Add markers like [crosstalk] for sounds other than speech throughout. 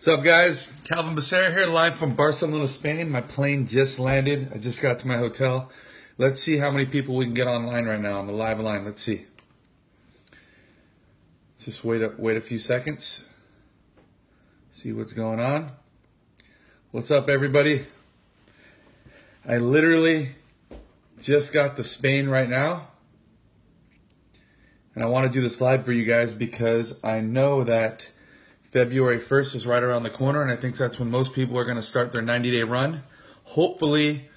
What's up, guys? Calvin Becerra here, live from Barcelona, Spain. My plane just landed. I just got to my hotel. Let's see how many people we can get online right now on the live line. Let's see. Just wait a, wait a few seconds. See what's going on. What's up, everybody? I literally just got to Spain right now. And I want to do this live for you guys because I know that February 1st is right around the corner, and I think that's when most people are going to start their 90 day run. Hopefully,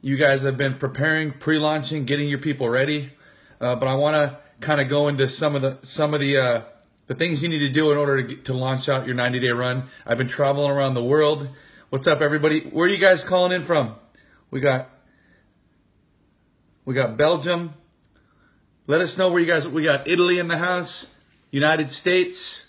you guys have been preparing, pre launching, getting your people ready. Uh, but I want to kind of go into some of the some of the uh, the things you need to do in order to, get, to launch out your 90 day run. I've been traveling around the world. What's up, everybody? Where are you guys calling in from? We got we got Belgium. Let us know where you guys. We got Italy in the house, United States.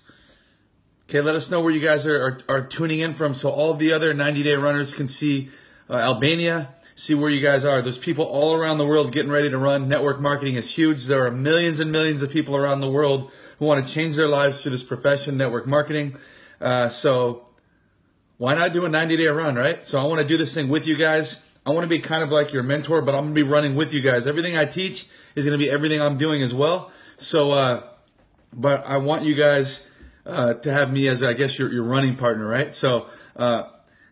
Okay, let us know where you guys are, are, are tuning in from so all the other 90 day runners can see uh, Albania, see where you guys are. There's people all around the world getting ready to run. Network marketing is huge. There are millions and millions of people around the world who want to change their lives through this profession, network marketing. Uh, so why not do a 90 day run, right? So I want to do this thing with you guys. I want to be kind of like your mentor, but I'm going to be running with you guys. Everything I teach is going to be everything I'm doing as well. So, uh, but I want you guys uh, to have me as I guess your, your running partner, right? So uh,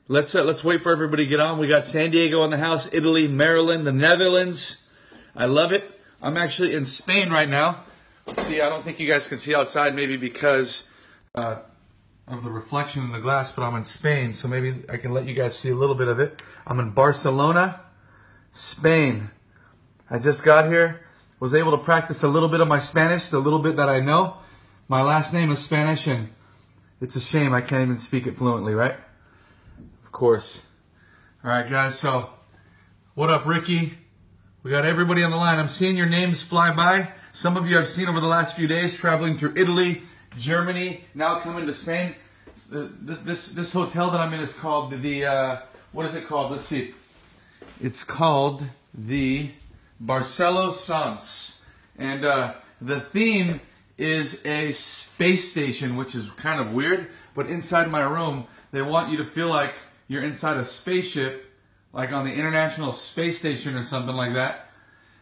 let's uh, let's wait for everybody to get on. We got San Diego in the house, Italy, Maryland, the Netherlands. I love it. I'm actually in Spain right now. See, I don't think you guys can see outside, maybe because uh, of the reflection in the glass, but I'm in Spain, so maybe I can let you guys see a little bit of it. I'm in Barcelona, Spain. I just got here, was able to practice a little bit of my Spanish, a little bit that I know. My last name is Spanish, and it's a shame I can't even speak it fluently, right? Of course. All right, guys, so what up, Ricky? We got everybody on the line. I'm seeing your names fly by. Some of you I've seen over the last few days traveling through Italy, Germany, now coming to Spain. This, this, this hotel that I'm in is called the, uh, what is it called? Let's see. It's called the Barcelo Sants. And uh, the theme is a space station, which is kind of weird. But inside my room, they want you to feel like you're inside a spaceship, like on the International Space Station or something like that.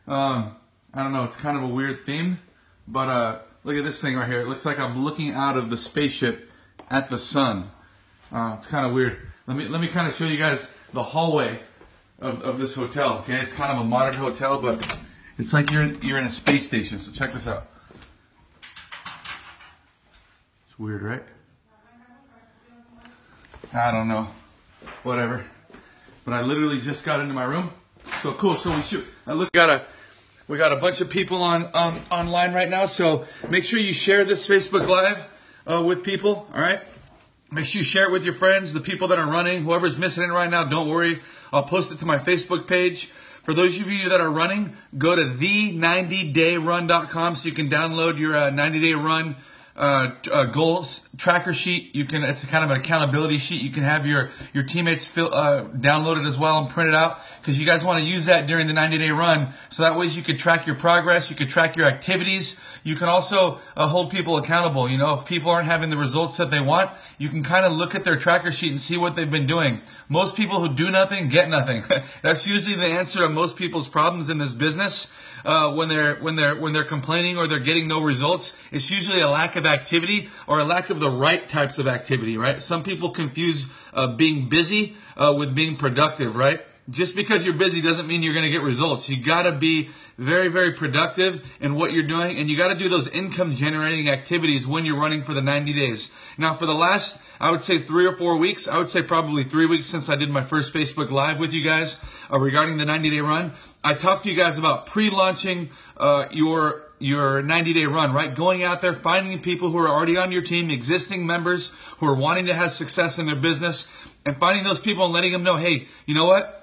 Um, I don't know, it's kind of a weird theme. But uh, look at this thing right here. It looks like I'm looking out of the spaceship at the sun. Uh, it's kind of weird. Let me let me kind of show you guys the hallway of, of this hotel. Okay, it's kind of a modern hotel, but it's like you're you're in a space station. So check this out. Weird, right? I don't know. Whatever. But I literally just got into my room. So cool. So we shoot. I look got a we got a bunch of people on um, online right now. So make sure you share this Facebook Live uh, with people. All right. Make sure you share it with your friends, the people that are running. Whoever's missing it right now, don't worry. I'll post it to my Facebook page. For those of you that are running, go to the90dayrun.com so you can download your uh, 90 day run uh, uh, goals tracker sheet. You can it's a kind of an accountability sheet. You can have your your teammates fill, uh, download it as well and print it out because you guys want to use that during the 90 day run. So that way you could track your progress. You could track your activities. You can also uh, hold people accountable. You know, if people aren't having the results that they want, you can kind of look at their tracker sheet and see what they've been doing. Most people who do nothing get nothing. [laughs] That's usually the answer to most people's problems in this business uh, when they're when they're when they're complaining or they're getting no results. It's usually a lack of activity or a lack of the right types of activity. Right? Some people confuse uh, being busy uh, with being productive. Right? Just because you're busy doesn't mean you're going to get results. You got to be very, very productive in what you're doing, and you got to do those income generating activities when you're running for the 90 days. Now, for the last, I would say three or four weeks, I would say probably three weeks since I did my first Facebook Live with you guys uh, regarding the 90 day run, I talked to you guys about pre launching uh, your your 90 day run, right? Going out there, finding people who are already on your team, existing members who are wanting to have success in their business, and finding those people and letting them know, hey, you know what?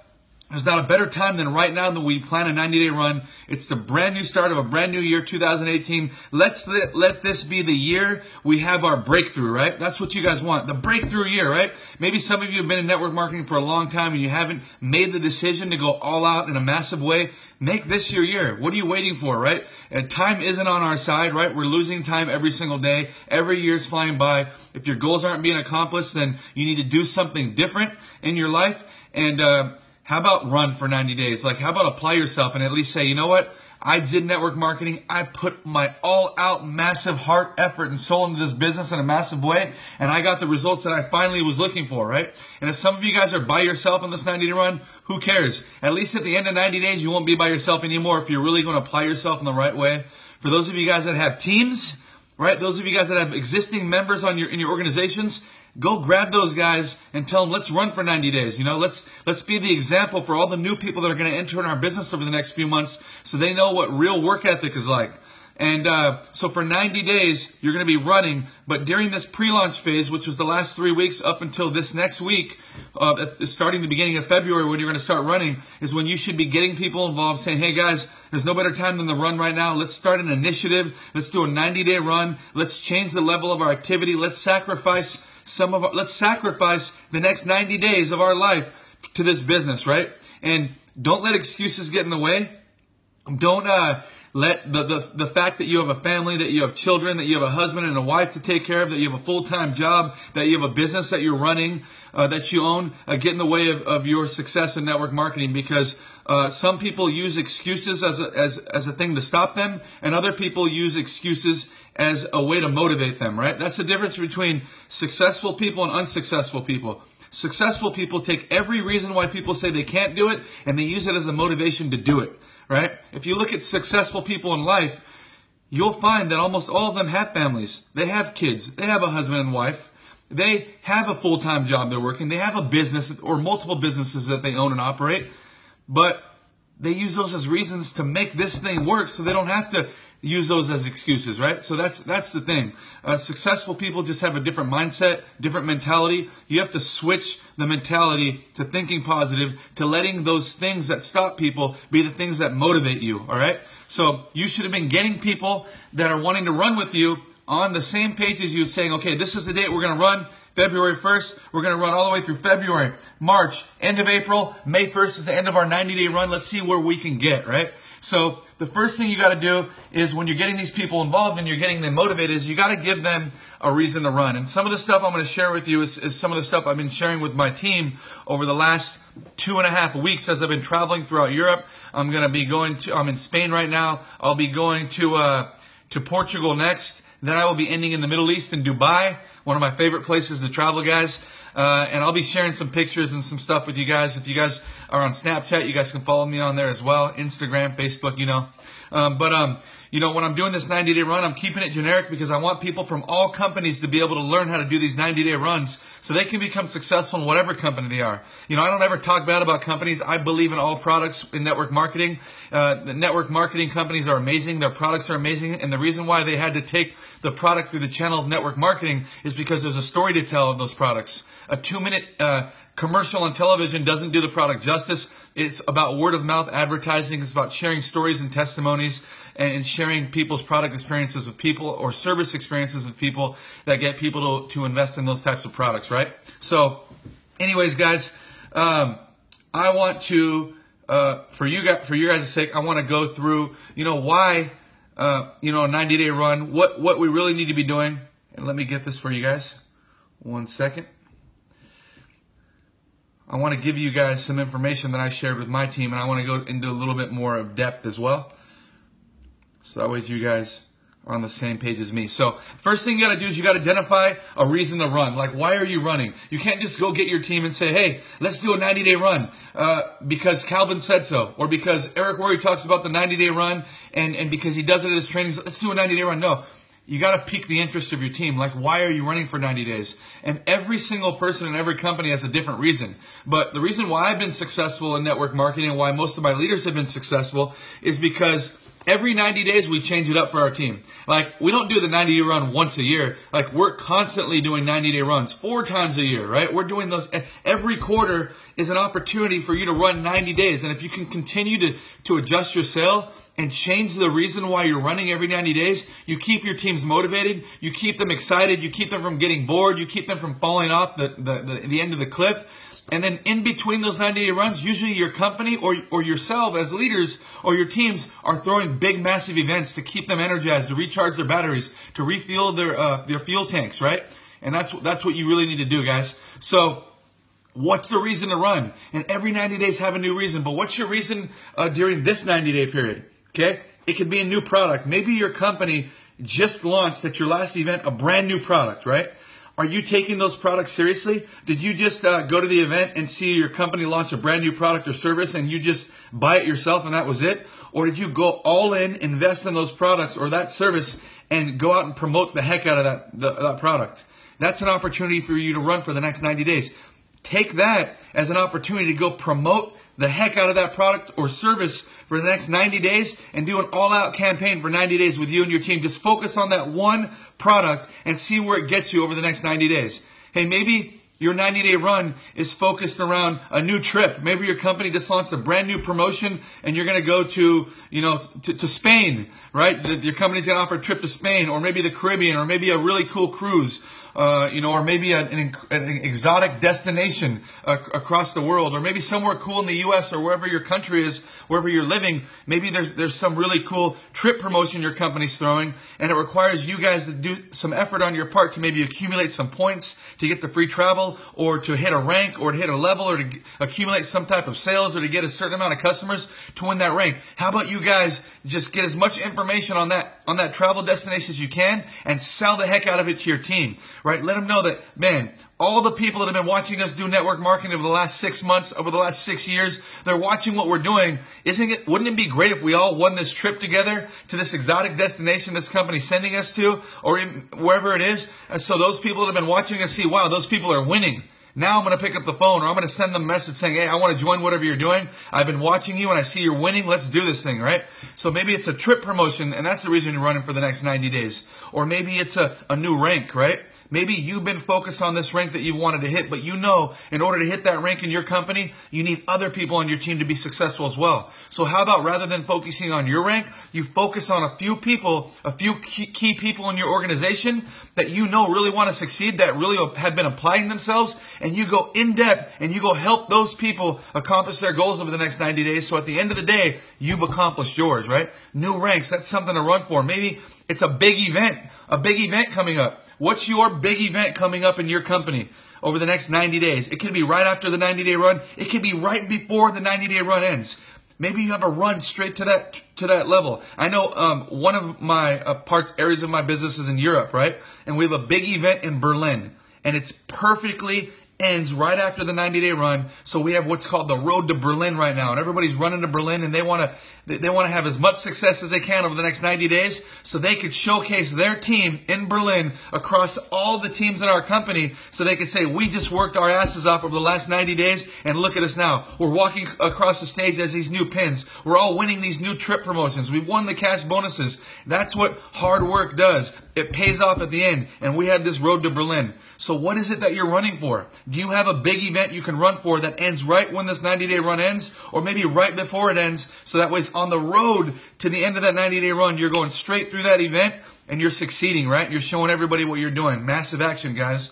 There's not a better time than right now that we plan a 90 day run. It's the brand new start of a brand new year, 2018. Let's let, let this be the year we have our breakthrough, right? That's what you guys want. The breakthrough year, right? Maybe some of you have been in network marketing for a long time and you haven't made the decision to go all out in a massive way. Make this your year. What are you waiting for, right? And time isn't on our side, right? We're losing time every single day. Every year's flying by. If your goals aren't being accomplished, then you need to do something different in your life. And, uh, how about run for 90 days? Like, how about apply yourself and at least say, you know what? I did network marketing. I put my all out massive heart, effort, and soul into this business in a massive way. And I got the results that I finally was looking for, right? And if some of you guys are by yourself on this 90 day run, who cares? At least at the end of 90 days, you won't be by yourself anymore if you're really going to apply yourself in the right way. For those of you guys that have teams, right? Those of you guys that have existing members on your, in your organizations, Go grab those guys and tell them, let's run for 90 days. You know, let's, let's be the example for all the new people that are going to enter in our business over the next few months so they know what real work ethic is like. And uh, so for 90 days, you're going to be running. But during this pre-launch phase, which was the last three weeks up until this next week, uh, starting the beginning of February when you're going to start running, is when you should be getting people involved saying, hey guys, there's no better time than the run right now. Let's start an initiative. Let's do a 90-day run. Let's change the level of our activity. Let's sacrifice some of our, let's sacrifice the next 90 days of our life to this business, right? And don't let excuses get in the way. Don't, uh, let the, the, the fact that you have a family, that you have children, that you have a husband and a wife to take care of, that you have a full-time job, that you have a business that you're running, uh, that you own, uh, get in the way of, of your success in network marketing because uh, some people use excuses as a, as, as a thing to stop them, and other people use excuses as a way to motivate them, right? That's the difference between successful people and unsuccessful people. Successful people take every reason why people say they can't do it and they use it as a motivation to do it right? If you look at successful people in life, you'll find that almost all of them have families. They have kids. They have a husband and wife. They have a full-time job they're working. They have a business or multiple businesses that they own and operate. But they use those as reasons to make this thing work so they don't have to use those as excuses, right? So that's that's the thing. Uh, successful people just have a different mindset, different mentality. You have to switch the mentality to thinking positive, to letting those things that stop people be the things that motivate you, all right? So you should have been getting people that are wanting to run with you on the same page as you saying, okay, this is the date we're going to run. February 1st, we're going to run all the way through February, March, end of April, May 1st is the end of our 90 day run. Let's see where we can get, right? So the first thing you got to do is when you're getting these people involved and you're getting them motivated is you got to give them a reason to run. And some of the stuff I'm going to share with you is, is some of the stuff I've been sharing with my team over the last two and a half weeks as I've been traveling throughout Europe. I'm going to be going to, I'm in Spain right now. I'll be going to, uh, to Portugal next. Then I will be ending in the Middle East in Dubai, one of my favorite places to travel, guys. Uh, and I'll be sharing some pictures and some stuff with you guys. If you guys are on Snapchat, you guys can follow me on there as well. Instagram, Facebook, you know. Um, but um, you know, when I'm doing this 90 day run, I'm keeping it generic because I want people from all companies to be able to learn how to do these 90 day runs so they can become successful in whatever company they are. You know, I don't ever talk bad about companies. I believe in all products in network marketing. Uh, the network marketing companies are amazing. Their products are amazing. And the reason why they had to take the product through the channel of network marketing is because there's a story to tell of those products. A two minute, uh, commercial on television doesn't do the product justice. It's about word of mouth advertising. It's about sharing stories and testimonies and sharing people's product experiences with people or service experiences with people that get people to, to invest in those types of products, right? So anyways, guys, um, I want to, uh, for you guys, for your guys' sake, I want to go through, you know, why, uh, you know, a 90 day run, what, what we really need to be doing. And let me get this for you guys. One second. I want to give you guys some information that I shared with my team, and I want to go into a little bit more of depth as well. So that way you guys are on the same page as me. So first thing you got to do is you got to identify a reason to run. Like, why are you running? You can't just go get your team and say, hey, let's do a 90-day run uh, because Calvin said so, or because Eric Worre talks about the 90-day run, and, and because he does it at his trainings, let's do a 90-day run. No, you got to pique the interest of your team. Like, why are you running for 90 days? And every single person in every company has a different reason. But the reason why I've been successful in network marketing and why most of my leaders have been successful is because every 90 days we change it up for our team. Like we don't do the 90 day run once a year. Like we're constantly doing 90 day runs four times a year, right? We're doing those every quarter is an opportunity for you to run 90 days. And if you can continue to, to adjust your sail and change the reason why you're running every 90 days, you keep your teams motivated, you keep them excited, you keep them from getting bored, you keep them from falling off the, the, the, the end of the cliff. And then in between those 90 day runs, usually your company or, or yourself as leaders or your teams are throwing big, massive events to keep them energized, to recharge their batteries, to refuel their, uh, their fuel tanks, right? And that's, that's what you really need to do, guys. So, What's the reason to run? And every 90 days have a new reason. But what's your reason uh, during this 90 day period? Okay? It could be a new product. Maybe your company just launched at your last event a brand new product, right? Are you taking those products seriously? Did you just uh, go to the event and see your company launch a brand new product or service and you just buy it yourself and that was it? Or did you go all in, invest in those products or that service and go out and promote the heck out of that, the, that product? That's an opportunity for you to run for the next 90 days. Take that as an opportunity to go promote the heck out of that product or service for the next 90 days and do an all out campaign for 90 days with you and your team. Just focus on that one product and see where it gets you over the next 90 days. Hey, maybe your 90 day run is focused around a new trip. Maybe your company just launched a brand new promotion and you're going to go to, you know, to, to Spain, right? Your company's going to offer a trip to Spain or maybe the Caribbean or maybe a really cool cruise uh, you know, or maybe an, an exotic destination uh, across the world, or maybe somewhere cool in the U.S. or wherever your country is, wherever you're living. Maybe there's there's some really cool trip promotion your company's throwing, and it requires you guys to do some effort on your part to maybe accumulate some points to get the free travel, or to hit a rank, or to hit a level, or to accumulate some type of sales, or to get a certain amount of customers to win that rank. How about you guys just get as much information on that on that travel destination as you can and sell the heck out of it to your team right? Let them know that, man, all the people that have been watching us do network marketing over the last six months, over the last six years, they're watching what we're doing. Isn't it, wouldn't it be great if we all won this trip together to this exotic destination this company's sending us to or wherever it is? And so those people that have been watching us see, wow, those people are winning. Now I'm going to pick up the phone or I'm going to send them a message saying, Hey, I want to join whatever you're doing. I've been watching you and I see you're winning. Let's do this thing, right? So maybe it's a trip promotion and that's the reason you're running for the next 90 days. Or maybe it's a, a new rank, right? Maybe you've been focused on this rank that you wanted to hit, but you know in order to hit that rank in your company, you need other people on your team to be successful as well. So how about rather than focusing on your rank, you focus on a few people, a few key, people in your organization that you know really want to succeed, that really have been applying themselves, and you go in depth and you go help those people accomplish their goals over the next 90 days. So at the end of the day, you've accomplished yours, right? New ranks, that's something to run for. Maybe it's a big event, a big event coming up. What's your big event coming up in your company over the next 90 days? It could be right after the 90 day run. It could be right before the 90 day run ends. Maybe you have a run straight to that to that level. I know um, one of my uh, parts areas of my business is in Europe, right? And we have a big event in Berlin, and it's perfectly ends right after the 90 day run. So we have what's called the road to Berlin right now. And everybody's running to Berlin and they want to, they want to have as much success as they can over the next 90 days so they could showcase their team in Berlin across all the teams in our company so they could say, we just worked our asses off over the last 90 days and look at us now. We're walking across the stage as these new pins. We're all winning these new trip promotions. We won the cash bonuses. That's what hard work does. It pays off at the end. And we had this road to Berlin. So what is it that you're running for? Do you have a big event you can run for that ends right when this 90 day run ends or maybe right before it ends? So that way it's on the road to the end of that 90 day run. You're going straight through that event and you're succeeding, right? You're showing everybody what you're doing. Massive action, guys.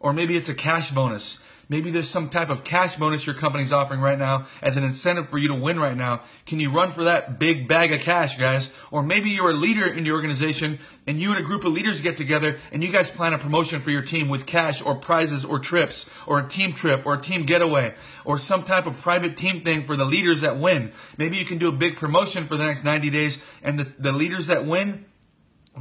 Or maybe it's a cash bonus. Maybe there's some type of cash bonus your company's offering right now as an incentive for you to win right now. Can you run for that big bag of cash, guys? Or maybe you're a leader in your organization and you and a group of leaders get together and you guys plan a promotion for your team with cash or prizes or trips or a team trip or a team getaway or some type of private team thing for the leaders that win. Maybe you can do a big promotion for the next 90 days and the, the leaders that win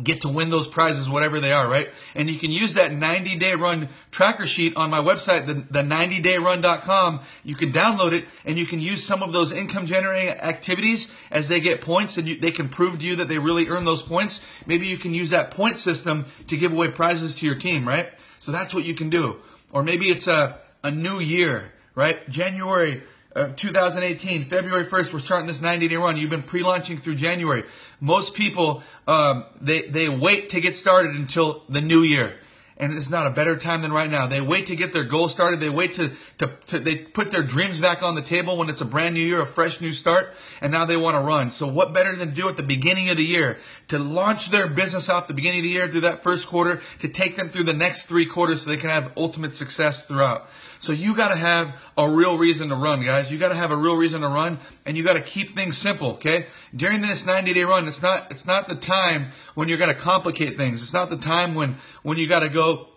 get to win those prizes, whatever they are, right? And you can use that 90 day run tracker sheet on my website, the, the 90dayrun.com. You can download it and you can use some of those income generating activities as they get points and you, they can prove to you that they really earn those points. Maybe you can use that point system to give away prizes to your team, right? So that's what you can do. Or maybe it's a, a new year, right? January of 2018, February 1st, we're starting this 90 day run. You've been pre-launching through January. Most people, um, they, they wait to get started until the new year and it's not a better time than right now. They wait to get their goals started. They wait to, to, to, they put their dreams back on the table when it's a brand new year, a fresh new start, and now they want to run. So what better than do at the beginning of the year to launch their business out the beginning of the year through that first quarter to take them through the next three quarters so they can have ultimate success throughout. So you got to have a real reason to run, guys. You got to have a real reason to run, and you got to keep things simple. Okay. During this 90 day run, it's not it's not the time when you're going to complicate things. It's not the time when when you got to go,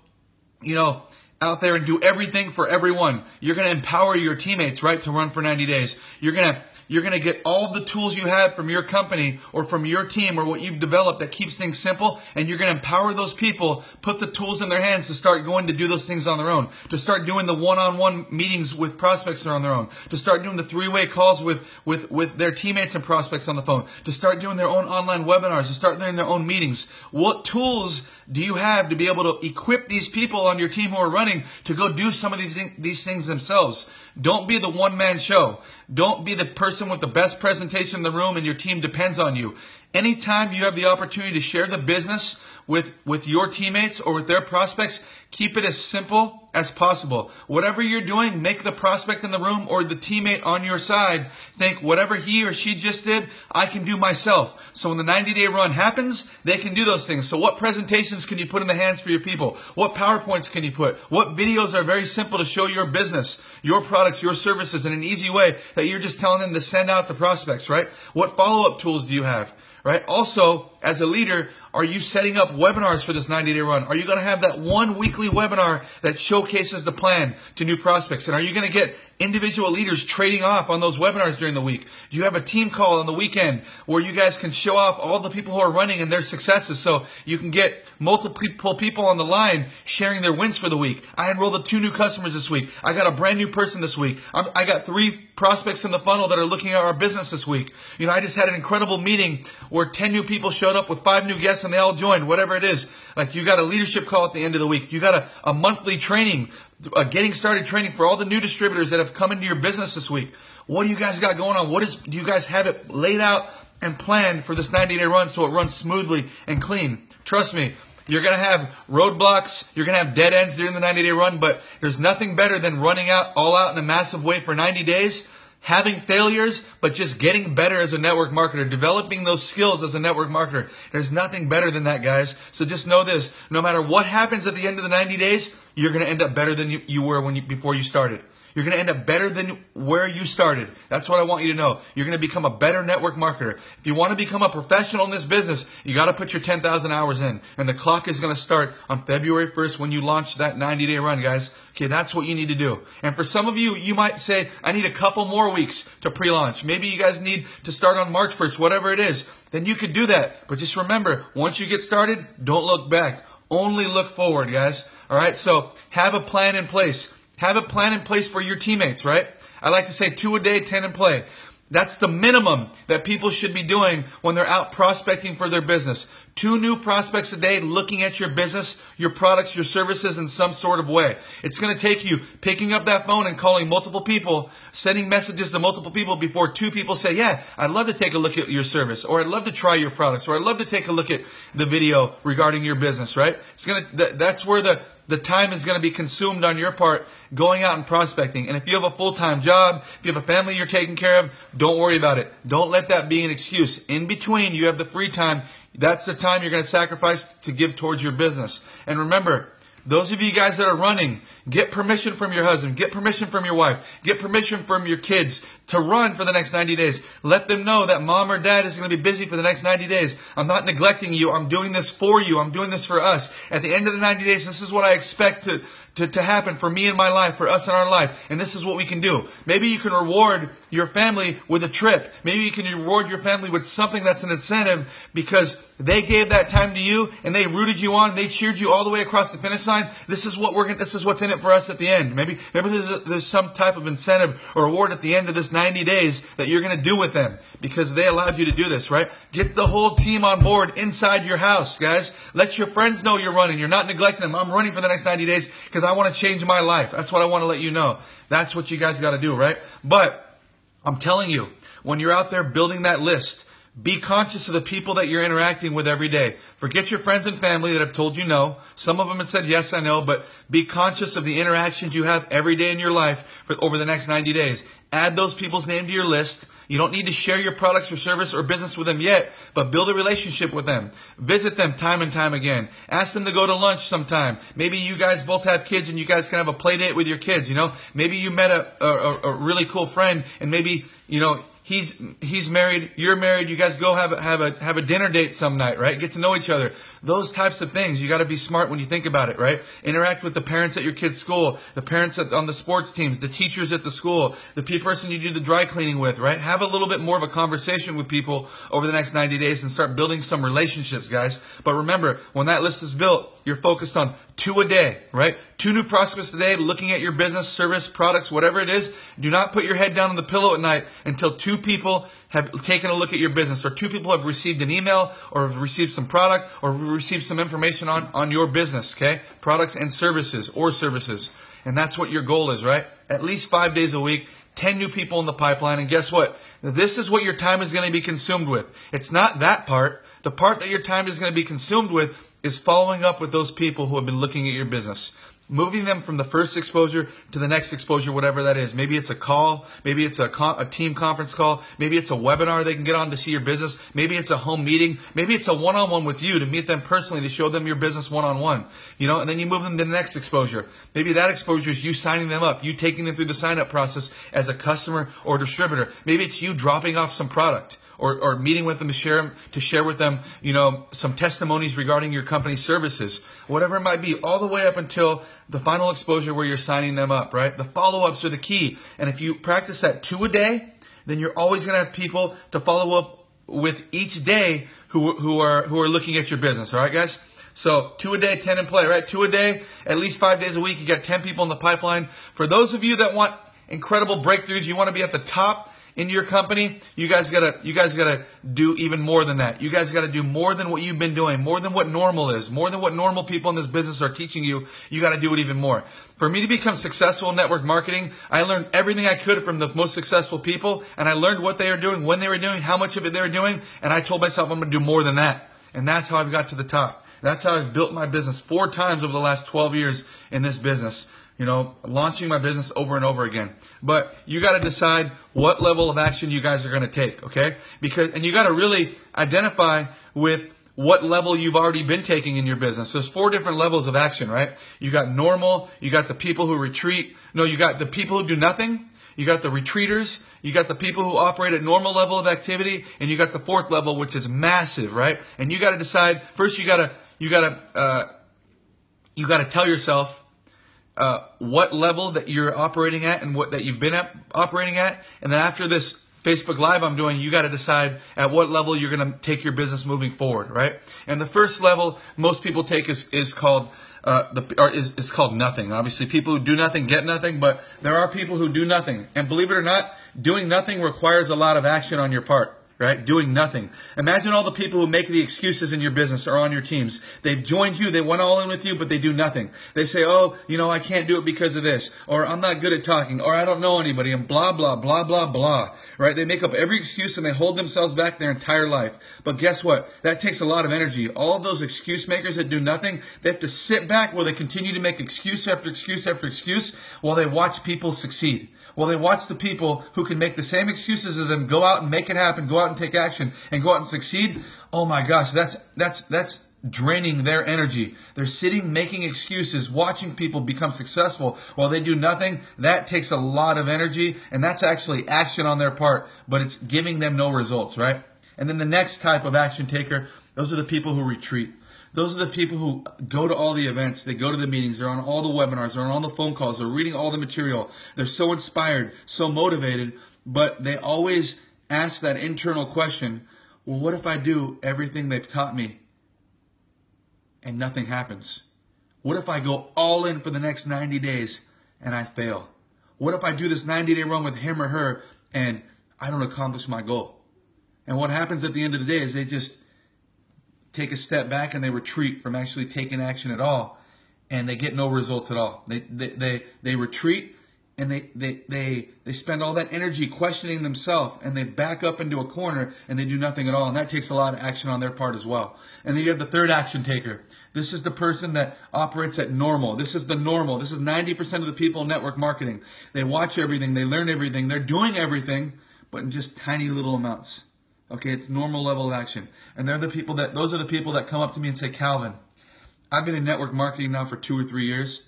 you know out there and do everything for everyone. You're going to empower your teammates, right, to run for 90 days. You're going to you're going to get all the tools you have from your company or from your team or what you've developed that keeps things simple. And you're going to empower those people, put the tools in their hands to start going to do those things on their own, to start doing the one-on-one meetings with prospects on their own, to start doing the three-way calls with, with, with their teammates and prospects on the phone, to start doing their own online webinars, to start doing their own meetings. What tools do you have to be able to equip these people on your team who are running to go do some of these, these things themselves? Don't be the one man show. Don't be the person with the best presentation in the room and your team depends on you. Anytime you have the opportunity to share the business with, with your teammates or with their prospects, keep it as simple as possible. Whatever you're doing, make the prospect in the room or the teammate on your side think whatever he or she just did, I can do myself. So when the 90 day run happens, they can do those things. So what presentations can you put in the hands for your people? What PowerPoints can you put? What videos are very simple to show your business, your products, your services in an easy way that you're just telling them to send out to prospects, right? What follow up tools do you have? Right? Also, as a leader, are you setting up webinars for this 90 day run? Are you going to have that one weekly webinar that showcases the plan to new prospects? And are you going to get individual leaders trading off on those webinars during the week? Do you have a team call on the weekend where you guys can show off all the people who are running and their successes so you can get multiple people on the line sharing their wins for the week? I enrolled two new customers this week. I got a brand new person this week. I got three prospects in the funnel that are looking at our business this week. You know, I just had an incredible meeting where 10 new people showed up with five new guests and they all joined, whatever it is. Like you got a leadership call at the end of the week. You got a, a monthly training a getting started training for all the new distributors that have come into your business this week. What do you guys got going on? What is, do you guys have it laid out and planned for this 90 day run so it runs smoothly and clean? Trust me, you're going to have roadblocks. You're going to have dead ends during the 90 day run, but there's nothing better than running out all out in a massive way for 90 days having failures, but just getting better as a network marketer, developing those skills as a network marketer. There's nothing better than that, guys. So just know this, no matter what happens at the end of the 90 days, you're going to end up better than you, you were when you, before you started. You're going to end up better than where you started. That's what I want you to know. You're going to become a better network marketer. If you want to become a professional in this business, you got to put your 10,000 hours in. And the clock is going to start on February 1st when you launch that 90 day run, guys. Okay, that's what you need to do. And for some of you, you might say, I need a couple more weeks to pre launch. Maybe you guys need to start on March 1st, whatever it is. Then you could do that. But just remember, once you get started, don't look back. Only look forward, guys. All right, so have a plan in place. Have a plan in place for your teammates, right? I like to say two a day, 10 in play. That's the minimum that people should be doing when they're out prospecting for their business. Two new prospects a day looking at your business, your products, your services in some sort of way. It's going to take you picking up that phone and calling multiple people, sending messages to multiple people before two people say, yeah, I'd love to take a look at your service or I'd love to try your products or I'd love to take a look at the video regarding your business, right? It's going to, that's where the, the time is going to be consumed on your part going out and prospecting. And if you have a full-time job, if you have a family you're taking care of, don't worry about it. Don't let that be an excuse. In between, you have the free time. That's the time you're going to sacrifice to give towards your business. And remember, those of you guys that are running, get permission from your husband, get permission from your wife, get permission from your kids to run for the next 90 days. Let them know that mom or dad is going to be busy for the next 90 days. I'm not neglecting you. I'm doing this for you. I'm doing this for us. At the end of the 90 days, this is what I expect to, to, to happen for me in my life, for us in our life. And this is what we can do. Maybe you can reward your family with a trip. Maybe you can reward your family with something that's an incentive because they gave that time to you and they rooted you on. They cheered you all the way across the finish line. This is what we're going this is what's in it for us at the end. Maybe, maybe there's, a, there's some type of incentive or reward at the end of this 90 days that you're going to do with them because they allowed you to do this, right? Get the whole team on board inside your house, guys. Let your friends know you're running. You're not neglecting them. I'm running for the next 90 days because I want to change my life. That's what I want to let you know. That's what you guys got to do, right? But I'm telling you, when you're out there building that list, be conscious of the people that you're interacting with every day. Forget your friends and family that have told you no. Some of them have said yes, I know, but be conscious of the interactions you have every day in your life for over the next 90 days. Add those people's name to your list. You don't need to share your products or service or business with them yet, but build a relationship with them. Visit them time and time again. Ask them to go to lunch sometime. Maybe you guys both have kids and you guys can have a play date with your kids, you know? Maybe you met a, a, a really cool friend and maybe, you know, he's he's married, you're married, you guys go have a, have a have a dinner date some night, right? Get to know each other. Those types of things. You got to be smart when you think about it, right? Interact with the parents at your kid's school, the parents at, on the sports teams, the teachers at the school, the person you do the dry cleaning with, right? Have a little bit more of a conversation with people over the next 90 days and start building some relationships, guys. But remember, when that list is built, you're focused on two a day, right? Two new prospects a day, looking at your business, service, products, whatever it is. Do not put your head down on the pillow at night until two people have taken a look at your business or two people have received an email or have received some product or received some information on, on your business, okay? Products and services or services. And that's what your goal is, right? At least five days a week 10 new people in the pipeline. And guess what? This is what your time is going to be consumed with. It's not that part. The part that your time is going to be consumed with is following up with those people who have been looking at your business moving them from the first exposure to the next exposure, whatever that is. Maybe it's a call, maybe it's a, a, team conference call, maybe it's a webinar they can get on to see your business, maybe it's a home meeting, maybe it's a one-on-one with you to meet them personally to show them your business one-on-one, you know, and then you move them to the next exposure. Maybe that exposure is you signing them up, you taking them through the sign-up process as a customer or distributor. Maybe it's you dropping off some product or, or meeting with them to share to share with them, you know, some testimonies regarding your company's services, whatever it might be, all the way up until the final exposure where you're signing them up, right? The follow-ups are the key. And if you practice that two a day, then you're always going to have people to follow up with each day who, who are who are looking at your business. All right, guys. So two a day, 10 in play, right? Two a day, at least five days a week. You got 10 people in the pipeline. For those of you that want incredible breakthroughs, you want to be at the top in your company, you guys gotta, you guys gotta do even more than that. You guys gotta do more than what you've been doing, more than what normal is, more than what normal people in this business are teaching you. You gotta do it even more. For me to become successful in network marketing, I learned everything I could from the most successful people, and I learned what they were doing, when they were doing, how much of it they were doing, and I told myself I'm gonna do more than that. And that's how I've got to the top. That's how I've built my business four times over the last 12 years in this business you know, launching my business over and over again. But you got to decide what level of action you guys are going to take, okay? Because and you got to really identify with what level you've already been taking in your business. There's four different levels of action, right? You got normal, you got the people who retreat. No, you got the people who do nothing. You got the retreaters. You got the people who operate at normal level of activity, and you got the fourth level, which is massive, right? And you got to decide first. You got to you got to uh, you got to tell yourself uh, what level that you're operating at and what that you've been at, operating at. And then after this Facebook Live I'm doing, you got to decide at what level you're going to take your business moving forward, right? And the first level most people take is, is called uh, the or is, is called nothing. Obviously, people who do nothing get nothing, but there are people who do nothing. And believe it or not, doing nothing requires a lot of action on your part right? Doing nothing. Imagine all the people who make the excuses in your business or on your teams. They've joined you, they went all in with you, but they do nothing. They say, oh, you know, I can't do it because of this, or I'm not good at talking, or I don't know anybody, and blah, blah, blah, blah, blah, right? They make up every excuse and they hold themselves back their entire life. But guess what? That takes a lot of energy. All those excuse makers that do nothing, they have to sit back while they continue to make excuse after excuse after excuse while they watch people succeed. While they watch the people who can make the same excuses as them go out and make it happen, go out and take action, and go out and succeed. Oh my gosh, that's that's that's draining their energy. They're sitting making excuses, watching people become successful while they do nothing. That takes a lot of energy, and that's actually action on their part, but it's giving them no results, right? And then the next type of action taker, those are the people who retreat. Those are the people who go to all the events, they go to the meetings, they're on all the webinars, they're on all the phone calls, they're reading all the material. They're so inspired, so motivated, but they always ask that internal question, well, what if I do everything they've taught me and nothing happens? What if I go all in for the next 90 days and I fail? What if I do this 90 day run with him or her and I don't accomplish my goal? And what happens at the end of the day is they just take a step back and they retreat from actually taking action at all and they get no results at all. They, they, they, they retreat and they, they, they, they spend all that energy questioning themselves and they back up into a corner and they do nothing at all. And that takes a lot of action on their part as well. And then you have the third action taker. This is the person that operates at normal. This is the normal. This is 90% of the people in network marketing. They watch everything. They learn everything. They're doing everything, but in just tiny little amounts. Okay, it's normal level of action. And they're the people that, those are the people that come up to me and say, Calvin, I've been in network marketing now for two or three years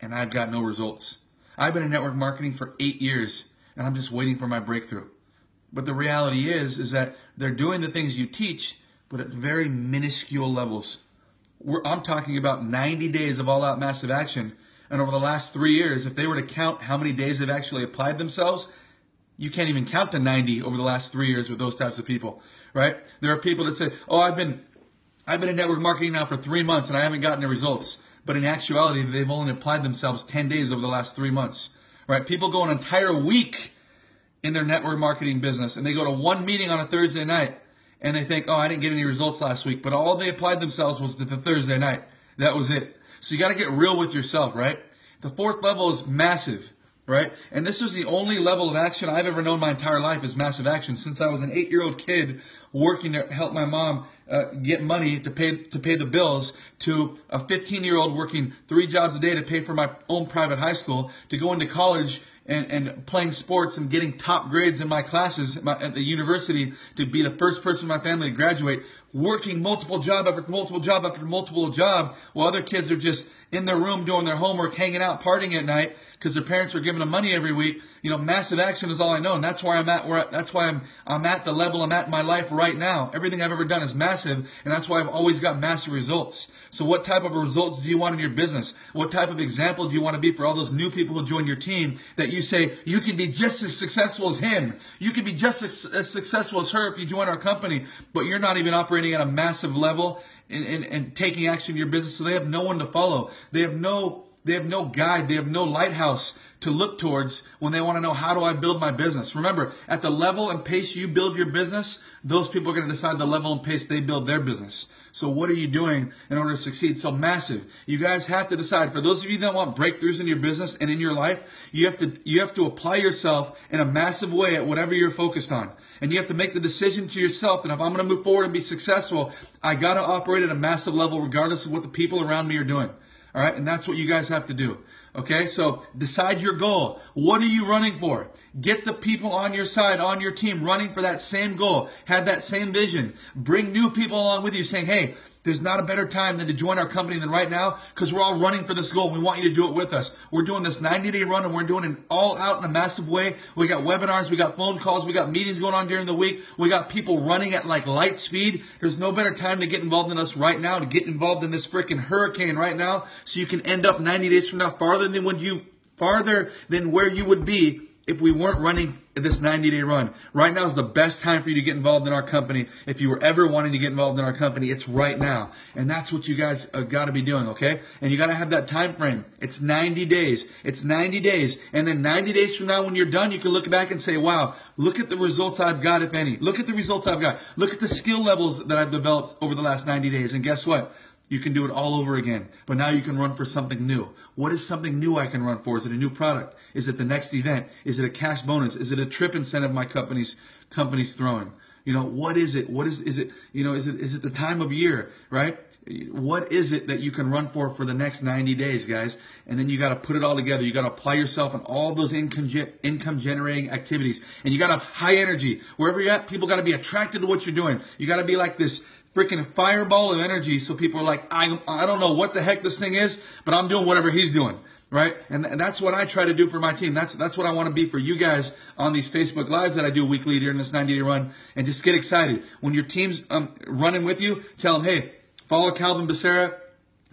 and I've got no results. I've been in network marketing for eight years and I'm just waiting for my breakthrough. But the reality is, is that they're doing the things you teach, but at very minuscule levels. We're, I'm talking about 90 days of all out massive action. And over the last three years, if they were to count how many days they've actually applied themselves, you can't even count to 90 over the last three years with those types of people, right? There are people that say, oh, I've been, I've been in network marketing now for three months and I haven't gotten the results. But in actuality, they've only applied themselves 10 days over the last three months, right? People go an entire week in their network marketing business and they go to one meeting on a Thursday night and they think, oh, I didn't get any results last week. But all they applied themselves was to the Thursday night. That was it. So you got to get real with yourself, right? The fourth level is massive right? And this was the only level of action I've ever known my entire life is massive action. Since I was an eight-year-old kid working to help my mom uh, get money to pay to pay the bills, to a 15-year-old working three jobs a day to pay for my own private high school, to go into college and, and playing sports and getting top grades in my classes at the university to be the first person in my family to graduate, working multiple job after multiple job after multiple job, while other kids are just in their room doing their homework, hanging out, partying at night because their parents are giving them money every week. You know, massive action is all I know, and that's why I'm at. Where that's why I'm I'm at the level I'm at in my life right now. Everything I've ever done is massive, and that's why I've always got massive results. So, what type of results do you want in your business? What type of example do you want to be for all those new people who join your team? That you say you can be just as successful as him, you can be just as, as successful as her if you join our company, but you're not even operating at a massive level and, and, and taking action in your business. So they have no one to follow. They have no they have no guide. They have no lighthouse to look towards when they want to know how do I build my business. Remember, at the level and pace you build your business, those people are going to decide the level and pace they build their business. So what are you doing in order to succeed? So massive. You guys have to decide. For those of you that want breakthroughs in your business and in your life, you have to you have to apply yourself in a massive way at whatever you're focused on. And you have to make the decision to yourself that if I'm going to move forward and be successful, I got to operate at a massive level regardless of what the people around me are doing. All right. And that's what you guys have to do. Okay. So decide your goal. What are you running for? Get the people on your side, on your team, running for that same goal. Have that same vision. Bring new people along with you saying, hey, there's not a better time than to join our company than right now because we're all running for this goal. We want you to do it with us. We're doing this 90 day run and we're doing it all out in a massive way. We got webinars, we got phone calls, we got meetings going on during the week. We got people running at like light speed. There's no better time to get involved in us right now, to get involved in this freaking hurricane right now so you can end up 90 days from now farther than when you, farther than where you would be if we weren't running this 90 day run. Right now is the best time for you to get involved in our company. If you were ever wanting to get involved in our company, it's right now. And that's what you guys uh, got to be doing, okay? And you got to have that time frame. It's 90 days. It's 90 days. And then 90 days from now when you're done, you can look back and say, wow, look at the results I've got, if any. Look at the results I've got. Look at the skill levels that I've developed over the last 90 days. And guess what? You can do it all over again. But now you can run for something new. What is something new I can run for? Is it a new product? Is it the next event? Is it a cash bonus? Is it a trip incentive my company's company's throwing? You know, what is it? What is is it? You know, is it is it the time of year, right? What is it that you can run for for the next 90 days, guys? And then you got to put it all together. You got to apply yourself in all those income income generating activities. And you got to have high energy. Wherever you're at, people got to be attracted to what you're doing. You got to be like this freaking fireball of energy so people are like, I, I don't know what the heck this thing is, but I'm doing whatever he's doing. Right? And, and that's what I try to do for my team. That's, that's what I want to be for you guys on these Facebook lives that I do weekly during this 90 day run. And just get excited. When your team's um, running with you, tell them, hey, follow Calvin Becerra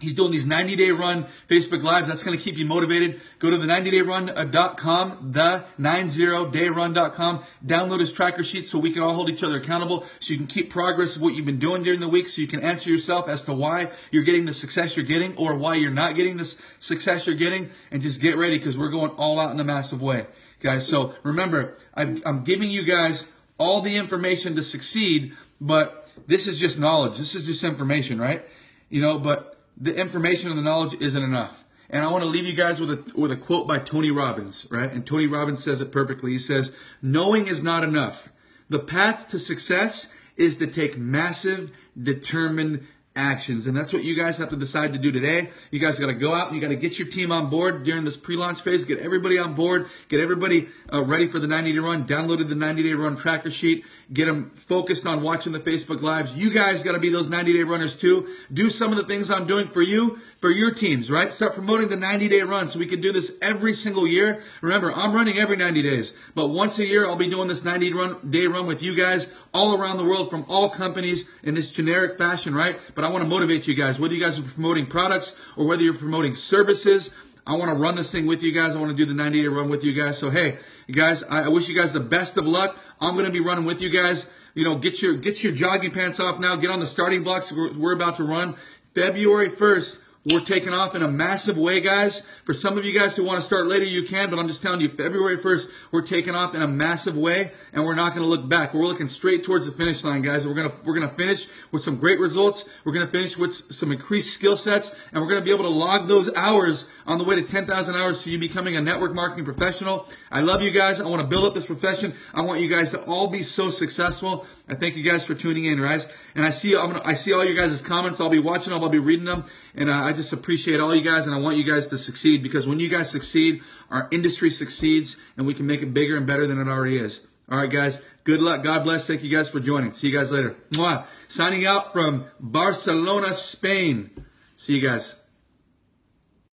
He's doing these 90 day run Facebook Lives. That's going to keep you motivated. Go to the 90dayrun.com, uh, the 90dayrun.com. Download his tracker sheet so we can all hold each other accountable so you can keep progress of what you've been doing during the week so you can answer yourself as to why you're getting the success you're getting or why you're not getting the success you're getting and just get ready because we're going all out in a massive way. Guys, so remember, i I'm giving you guys all the information to succeed, but this is just knowledge. This is just information, right? You know, but the information and the knowledge isn't enough. And I want to leave you guys with a with a quote by Tony Robbins, right? And Tony Robbins says it perfectly. He says, "Knowing is not enough. The path to success is to take massive, determined actions. And that's what you guys have to decide to do today. You guys got to go out you got to get your team on board during this pre-launch phase. Get everybody on board. Get everybody uh, ready for the 90 day run. Downloaded the 90 day run tracker sheet. Get them focused on watching the Facebook lives. You guys got to be those 90 day runners too. Do some of the things I'm doing for you, for your teams, right? Start promoting the 90 day run so we can do this every single year. Remember, I'm running every 90 days, but once a year I'll be doing this 90 run, day run with you guys all around the world from all companies in this generic fashion, right? But I want to motivate you guys, whether you guys are promoting products or whether you're promoting services. I want to run this thing with you guys. I want to do the 90 day run with you guys. So hey, guys, I wish you guys the best of luck. I'm going to be running with you guys. You know, get your get your jogging pants off now. Get on the starting blocks. We're, we're about to run February 1st. We're taking off in a massive way, guys. For some of you guys who want to start later, you can, but I'm just telling you, February 1st, we're taking off in a massive way, and we're not going to look back. We're looking straight towards the finish line, guys. We're going to we're going to finish with some great results. We're going to finish with some increased skill sets, and we're going to be able to log those hours on the way to 10,000 hours for you becoming a network marketing professional. I love you guys. I want to build up this profession. I want you guys to all be so successful. I thank you guys for tuning in, guys. And I see I'm gonna, I see all your guys' comments. I'll be watching them. I'll be reading them. And I just appreciate all you guys. And I want you guys to succeed because when you guys succeed, our industry succeeds and we can make it bigger and better than it already is. All right, guys. Good luck. God bless. Thank you guys for joining. See you guys later. Mwah. Signing out from Barcelona, Spain. See you guys.